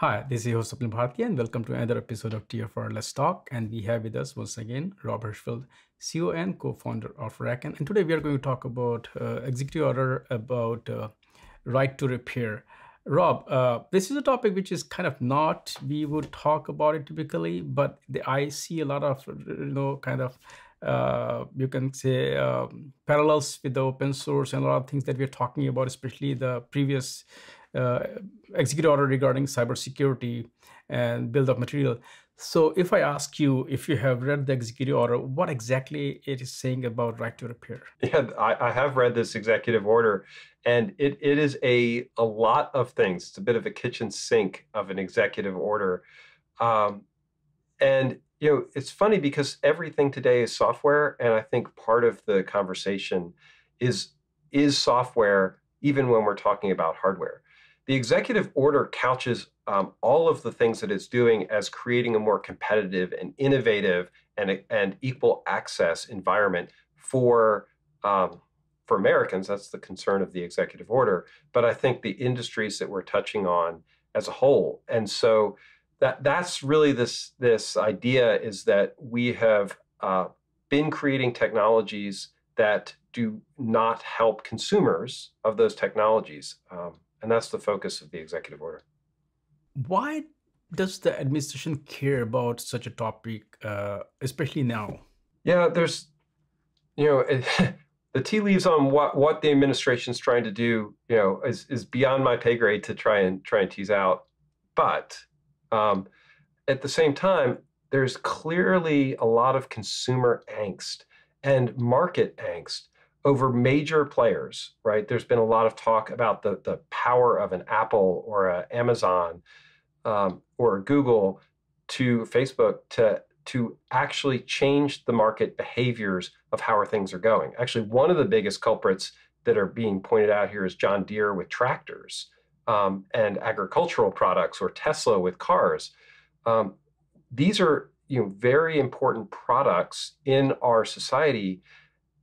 Hi, this is host Swapnil Bharti and welcome to another episode of TFiR Let's Talk. And we have with us once again Rob Hirschfeld, CEO and co-founder of RackN. And today we are going to talk about uh, executive order about uh, right to repair. Rob, uh, this is a topic which is kind of not we would talk about it typically, but the, I see a lot of you know kind of uh, you can say um, parallels with the open source and a lot of things that we're talking about, especially the previous uh, executive order regarding cybersecurity and build of material. So if I ask you if you have read the executive order, what exactly it is saying about right to repair? Yeah, I, I have read this executive order, and it, it is a, a lot of things. It's a bit of a kitchen sink of an executive order. Um, and you know, it's funny because everything today is software, and I think part of the conversation is is software, even when we're talking about hardware. The executive order couches um, all of the things that it's doing as creating a more competitive and innovative and, and equal access environment for um, for Americans. That's the concern of the executive order. But I think the industries that we're touching on as a whole, and so that that's really this this idea is that we have uh, been creating technologies that do not help consumers of those technologies. Um, and that's the focus of the executive order. Why does the administration care about such a topic, uh, especially now? Yeah, there's, you know, it, the tea leaves on what what the administration's trying to do, you know, is is beyond my pay grade to try and try and tease out. But um, at the same time, there's clearly a lot of consumer angst and market angst over major players, right? There's been a lot of talk about the, the power of an Apple or an Amazon um, or Google to Facebook to, to actually change the market behaviors of how things are going. Actually, one of the biggest culprits that are being pointed out here is John Deere with tractors um, and agricultural products or Tesla with cars. Um, these are you know very important products in our society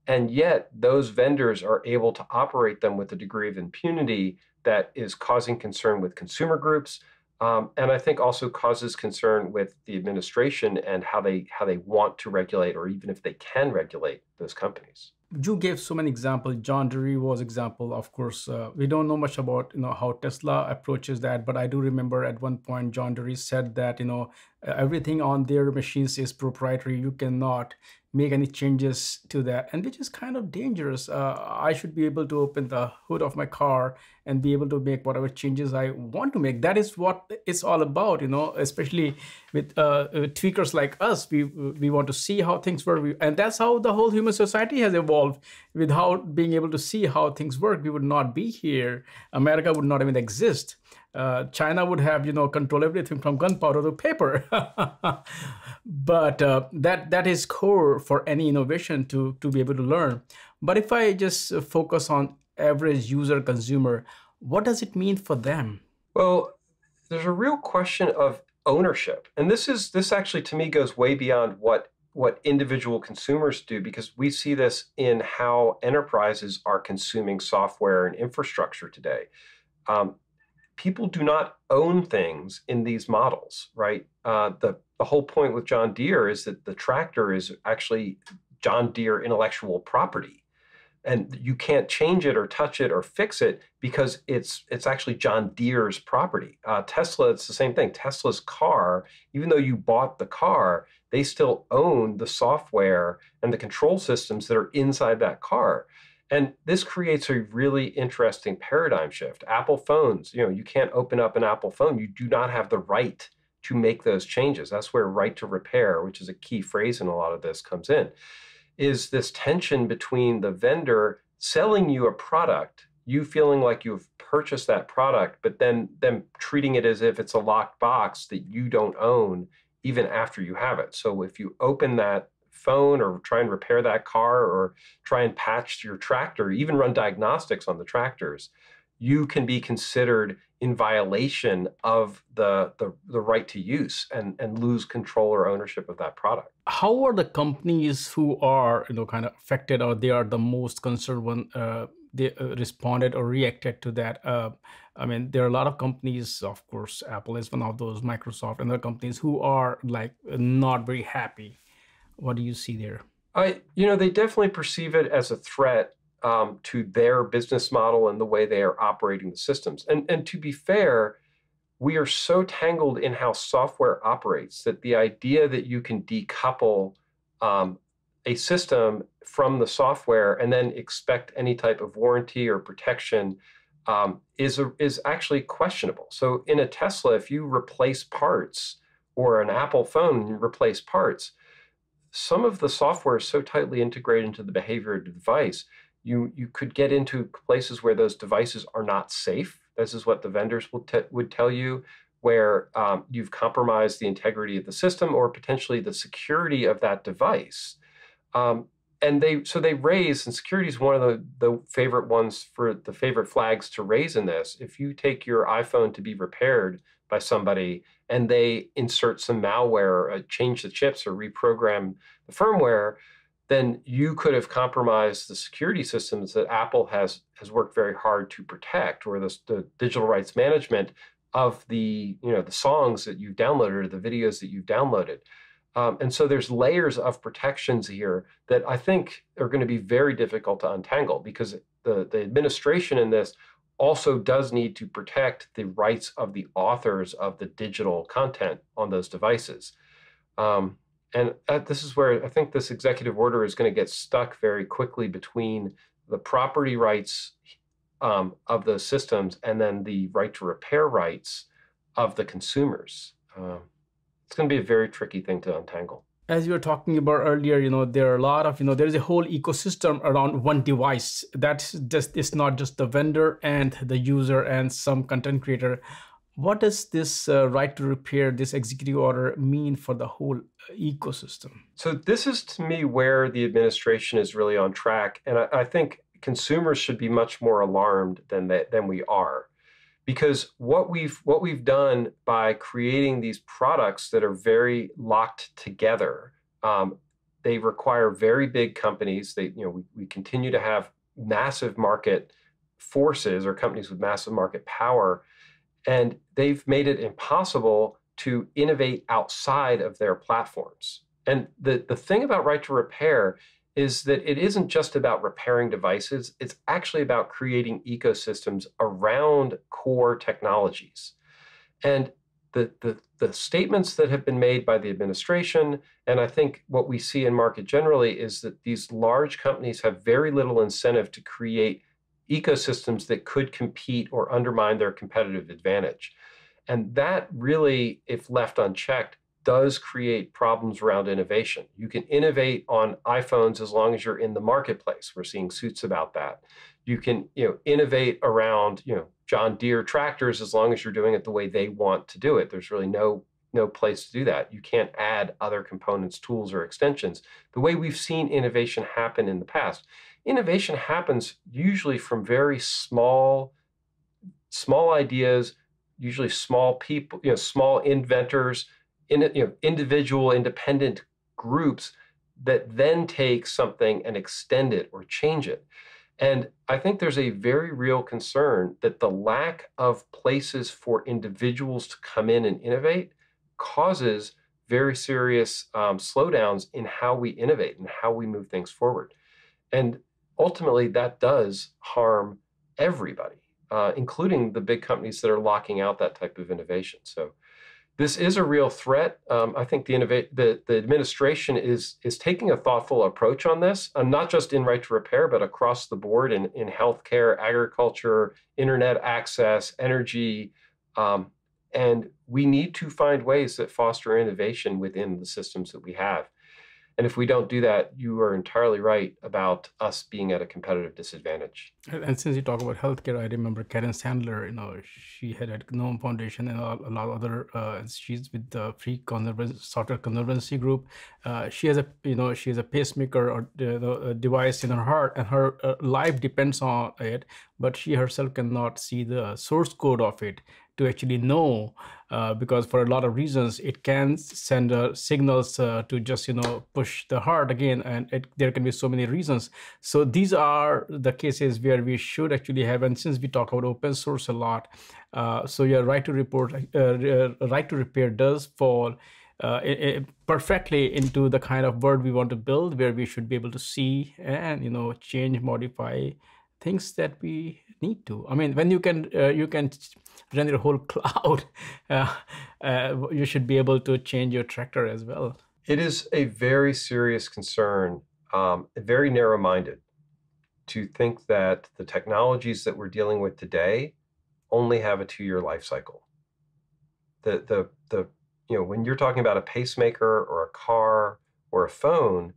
and yet, those vendors are able to operate them with a degree of impunity that is causing concern with consumer groups, um, and I think also causes concern with the administration and how they how they want to regulate, or even if they can regulate those companies you gave so many examples. John Deere was example. Of course, uh, we don't know much about you know how Tesla approaches that, but I do remember at one point John Deere said that you know everything on their machines is proprietary. You cannot make any changes to that, and which is kind of dangerous. Uh, I should be able to open the hood of my car and be able to make whatever changes I want to make. That is what it's all about, you know. Especially with, uh, with tweakers like us, we we want to see how things work, and that's how the whole human society has evolved. Without being able to see how things work, we would not be here. America would not even exist uh, China would have, you know, control everything from gunpowder to paper. but uh, that that is core for any innovation to to be able to learn. But if I just focus on average user consumer, what does it mean for them? Well, there's a real question of ownership, and this is this actually to me goes way beyond what what individual consumers do because we see this in how enterprises are consuming software and infrastructure today. Um, people do not own things in these models, right? Uh, the, the whole point with John Deere is that the tractor is actually John Deere intellectual property. And you can't change it or touch it or fix it because it's it's actually John Deere's property. Uh, Tesla, it's the same thing. Tesla's car, even though you bought the car, they still own the software and the control systems that are inside that car. And this creates a really interesting paradigm shift. Apple phones, you know, you can't open up an Apple phone. You do not have the right to make those changes. That's where right to repair, which is a key phrase in a lot of this, comes in. Is this tension between the vendor selling you a product, you feeling like you've purchased that product, but then them treating it as if it's a locked box that you don't own even after you have it. So if you open that phone or try and repair that car or try and patch your tractor, even run diagnostics on the tractors, you can be considered in violation of the, the, the right to use and, and lose control or ownership of that product. How are the companies who are you know kind of affected or they are the most concerned when uh, they uh, responded or reacted to that? Uh, I mean, there are a lot of companies, of course, Apple is one of those, Microsoft, and other companies who are like not very happy. What do you see there? I, you know, they definitely perceive it as a threat um, to their business model and the way they are operating the systems. And, and to be fair, we are so tangled in how software operates that the idea that you can decouple um, a system from the software and then expect any type of warranty or protection um, is, a, is actually questionable. So in a Tesla, if you replace parts or an Apple phone, replace parts, some of the software is so tightly integrated into the behavior of the device you you could get into places where those devices are not safe. This is what the vendors will would tell you, where um, you've compromised the integrity of the system or potentially the security of that device. Um, and they so they raise, and security is one of the, the favorite ones for the favorite flags to raise in this. If you take your iPhone to be repaired by somebody and they insert some malware, uh, change the chips, or reprogram the firmware, then you could have compromised the security systems that Apple has has worked very hard to protect, or the, the digital rights management of the you know the songs that you've downloaded or the videos that you've downloaded. Um, and so there's layers of protections here that I think are going to be very difficult to untangle because the, the administration in this also does need to protect the rights of the authors of the digital content on those devices. Um, and uh, this is where I think this executive order is going to get stuck very quickly between the property rights um, of those systems and then the right to repair rights of the consumers. Uh, it's going to be a very tricky thing to untangle. As you were talking about earlier, you know, there are a lot of, you know, there's a whole ecosystem around one device. That's just, it's not just the vendor and the user and some content creator what does this uh, right to repair, this executive order, mean for the whole uh, ecosystem? So, this is to me where the administration is really on track. And I, I think consumers should be much more alarmed than, that, than we are. Because what we've what we've done by creating these products that are very locked together, um, they require very big companies. They you know we, we continue to have massive market forces or companies with massive market power and they've made it impossible to innovate outside of their platforms. And the, the thing about right to repair is that it isn't just about repairing devices, it's actually about creating ecosystems around core technologies. And the, the, the statements that have been made by the administration, and I think what we see in market generally, is that these large companies have very little incentive to create ecosystems that could compete or undermine their competitive advantage. And that really, if left unchecked, does create problems around innovation. You can innovate on iPhones as long as you're in the marketplace. We're seeing suits about that. You can, you know, innovate around, you know, John Deere tractors as long as you're doing it the way they want to do it. There's really no no place to do that. You can't add other components, tools, or extensions. The way we've seen innovation happen in the past innovation happens usually from very small small ideas usually small people you know small inventors in you know individual independent groups that then take something and extend it or change it and i think there's a very real concern that the lack of places for individuals to come in and innovate causes very serious um, slowdowns in how we innovate and how we move things forward and ultimately that does harm everybody, uh, including the big companies that are locking out that type of innovation. So this is a real threat. Um, I think the, innova- the, the administration is is taking a thoughtful approach on this, uh, not just in right to repair, but across the board in, in healthcare, agriculture, internet access, energy. Um, and we need to find ways that foster innovation within the systems that we have. And if we don't do that, you are entirely right about us being at a competitive disadvantage. And since you talk about healthcare, I remember Karen Sandler. You know, she had at GNOME Foundation and a, lot of other. Uh, she's with the Free Conservancy Software Conservancy Group. Uh, she has a you know she has a pacemaker or device in her heart, and her uh, life depends on it. But she herself cannot see the source code of it to actually know uh, because for a lot of reasons it can send uh, signals uh, to just you know push the heart again and it, there can be so many reasons. So these are the cases where we should actually have and since we talk about open source a lot uh, so your right to report uh, uh, right to repair does fall uh, it, it perfectly into the kind of world we want to build where we should be able to see and you know change modify things that we need to. I mean, when you can uh, you can run your whole cloud, uh, uh, you should be able to change your tractor as well. It is a very serious concern, um, very narrow-minded, to think that the technologies that we're dealing with today only have a two-year life cycle. The the the you know when you're talking about a pacemaker or a car or a phone,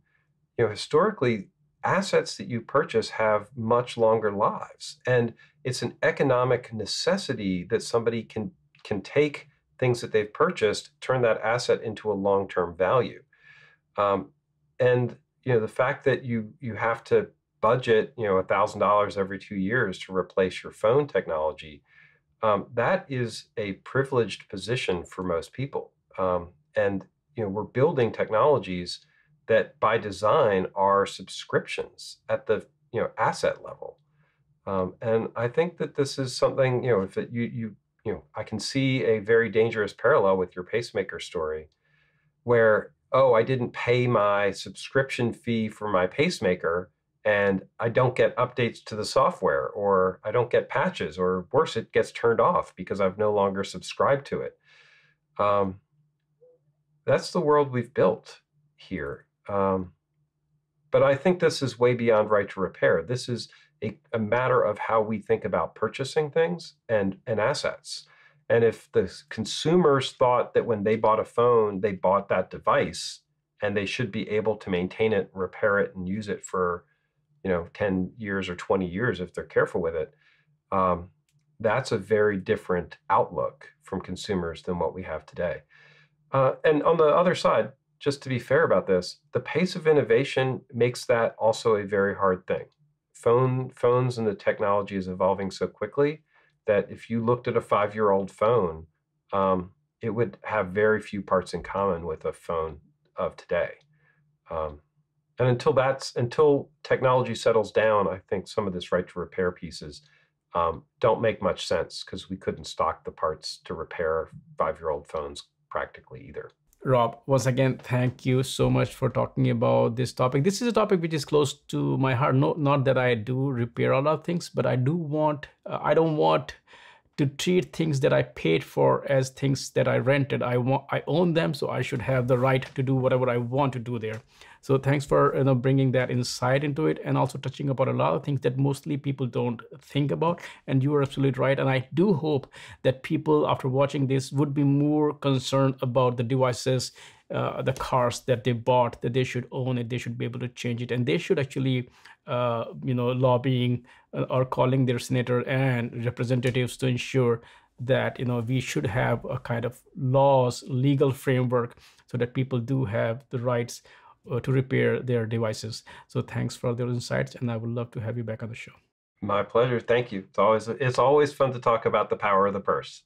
you know historically assets that you purchase have much longer lives. And it's an economic necessity that somebody can can take things that they've purchased, turn that asset into a long-term value. Um, and you know the fact that you you have to budget you know thousand dollars every two years to replace your phone technology, um, that is a privileged position for most people. Um, and you know we're building technologies that by design are subscriptions at the you know asset level. Um, and I think that this is something you know if it, you you you know I can see a very dangerous parallel with your pacemaker story, where oh I didn't pay my subscription fee for my pacemaker and I don't get updates to the software or I don't get patches or worse it gets turned off because I've no longer subscribed to it. Um, that's the world we've built here um, but I think this is way beyond right to repair. This is a, a matter of how we think about purchasing things and, and assets. And if the consumers thought that when they bought a phone, they bought that device and they should be able to maintain it, repair it, and use it for, you know, 10 years or 20 years if they're careful with it, um, that's a very different outlook from consumers than what we have today. Uh, and on the other side, just to be fair about this, the pace of innovation makes that also a very hard thing. Phone phones and the technology is evolving so quickly that if you looked at a five-year-old phone, um, it would have very few parts in common with a phone of today. Um, and until that's until technology settles down, I think some of this right to repair pieces um, don't make much sense because we couldn't stock the parts to repair five-year-old phones practically either. Rob, once again, thank you so much for talking about this topic. This is a topic which is close to my heart. No, not that I do repair a lot of things, but I do want, uh, I don't want to treat things that I paid for as things that I rented. I want, I own them, so I should have the right to do whatever I want to do there. So thanks for you know bringing that insight into it and also touching about a lot of things that mostly people don't think about. And you are absolutely right. And I do hope that people after watching this would be more concerned about the devices uh, the cars that they bought that they should own it they should be able to change it and they should actually uh, you know lobbying uh, or calling their senator and representatives to ensure that you know we should have a kind of laws legal framework so that people do have the rights uh, to repair their devices. So thanks for those insights, and I would love to have you back on the show. My pleasure. Thank you. It's always it's always fun to talk about the power of the purse.